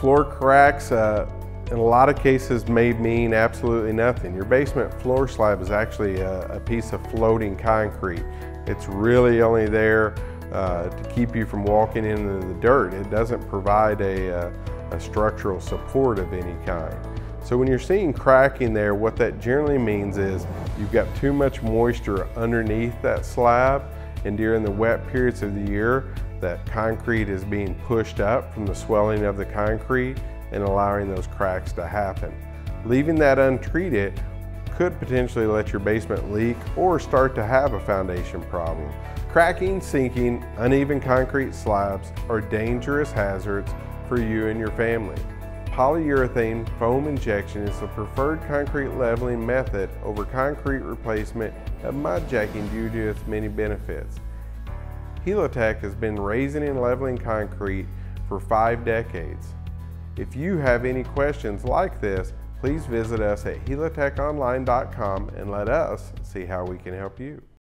Floor cracks, uh, in a lot of cases may mean absolutely nothing. Your basement floor slab is actually a, a piece of floating concrete. It's really only there uh, to keep you from walking into the dirt. It doesn't provide a, a, uh, a structural support of any kind. So when you're seeing cracking there, what that generally means is you've got too much moisture underneath that slab and during the wet periods of the year, that concrete is being pushed up from the swelling of the concrete and allowing those cracks to happen. Leaving that untreated could potentially let your basement leak or start to have a foundation problem. Cracking, sinking, uneven concrete slabs are dangerous hazards for you and your family. Polyurethane foam injection is the preferred concrete leveling method over concrete replacement of mud jacking due to its many benefits. Helitech has been raising and leveling concrete for five decades. If you have any questions like this, please visit us at helitechonline.com and let us see how we can help you.